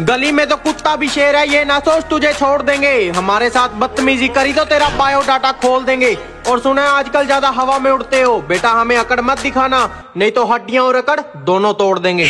गली में तो कुत्ता भी शेर है, ये ना सोच तुझे छोड़ देंगे। हमारे साथ बदतमीजी करी तो तेरा बायोडाटा खोल देंगे। और सुना है आजकल ज़्यादा हवा में उड़ते हो। बेटा, हमें अकड़ मत दिखाना, नहीं तो हड्डियाँ और अकड़ दोनों तोड़ देंगे।